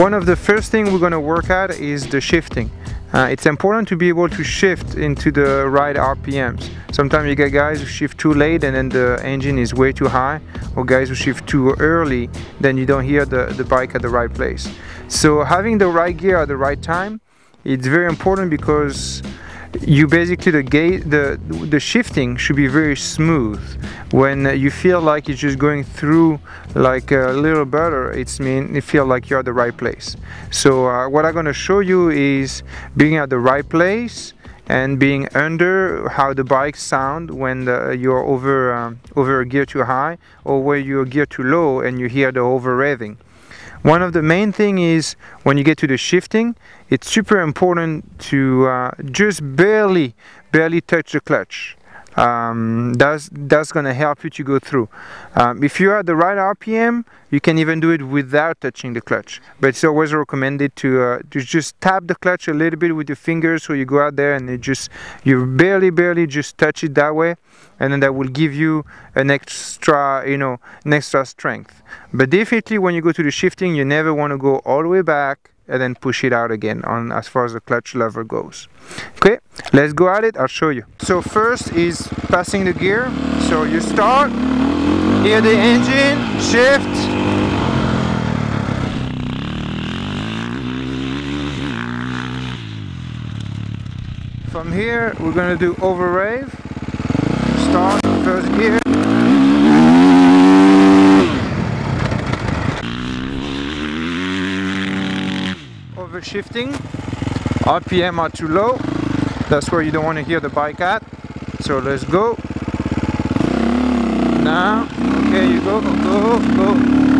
One of the first things we're going to work at is the shifting. Uh, it's important to be able to shift into the right RPMs. Sometimes you get guys who shift too late and then the engine is way too high, or guys who shift too early, then you don't hear the, the bike at the right place. So having the right gear at the right time, it's very important because you basically the gate the the shifting should be very smooth. When you feel like you're just going through like a little butter it's mean you feel like you're at the right place. So uh, what i'm going to show you is being at the right place and being under how the bike sound when the, you're over um, over a gear too high or where you're gear too low and you hear the over revving one of the main thing is when you get to the shifting, it's super important to uh, just barely, barely touch the clutch. Um, that's that's gonna help you to go through. Um, if you're at the right RPM, you can even do it without touching the clutch. But it's always recommended to uh, to just tap the clutch a little bit with your fingers, so you go out there and you just you barely, barely just touch it that way, and then that will give you an extra, you know, an extra strength. But definitely, when you go to the shifting, you never want to go all the way back and then push it out again on as far as the clutch lever goes. Okay let's go at it. I'll show you. So first is passing the gear. So you start. Hear the engine shift. From here we're gonna do over rave start first gear shifting. RPM are too low. That's where you don't want to hear the bike at. So let's go. Now okay you go go go